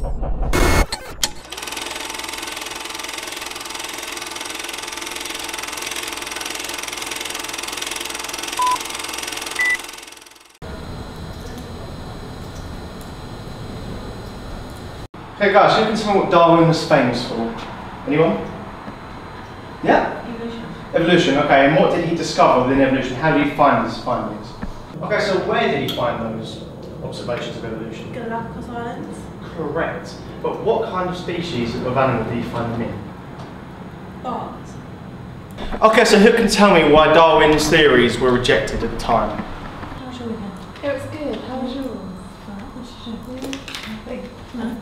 Okay guys, who can tell me what Darwin was famous for? Anyone? Yeah? Evolution. Evolution, okay, and what did he discover within evolution? How did he find his findings? Okay, so where did he find those observations of evolution? Galapagos Islands. Correct. But what kind of species of animal do you find them in? Art. Okay, so who can tell me why Darwin's theories were rejected at the time? How's your weekend? It was good. How was yours? What did you do?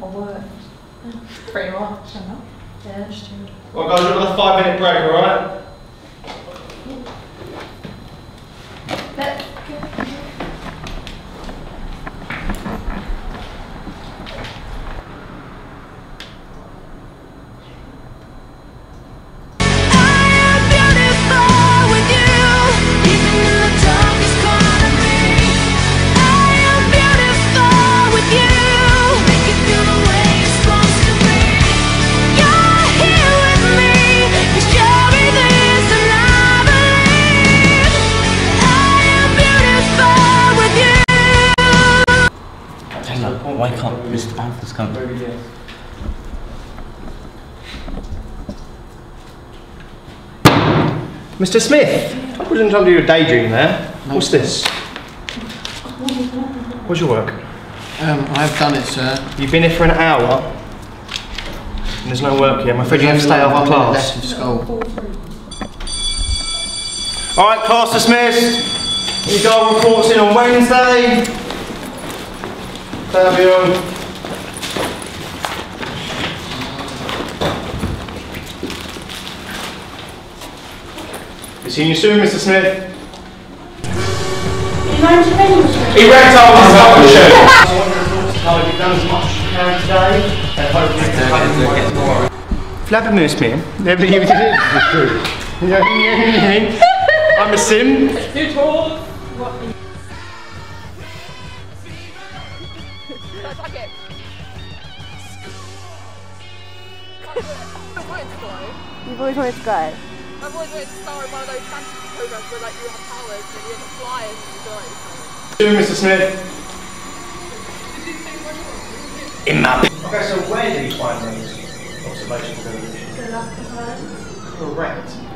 I worked. Pretty much. Yeah, just. Well guys, we've got a five minute break, alright? Why can't Mr. Banford's come? Mr. Smith, I wasn't trying to do a daydream there. What's this? What's your work? Um, I've done it, sir. You've been here for an hour and there's no work here. I'm afraid you have to stay out of One minute class. Left of school. Alright, class dismissed. You got reports in on Wednesday. Fabian. Be seeing you soon, Mr. Smith. Erectile dysfunction. I reports to tell you you've done as much as you can today, and hopefully you can come and work tomorrow. Flabbermoose me. Never even did it. I'm a sim. You've always wanted to go. I've always wanted to star in one of those fantasy programs where like you have powers and you have flyers and you die. Soon, Mr. Smith. In my. Okay, so where did you find those observations of evolution? Galapagos Islands. Correct.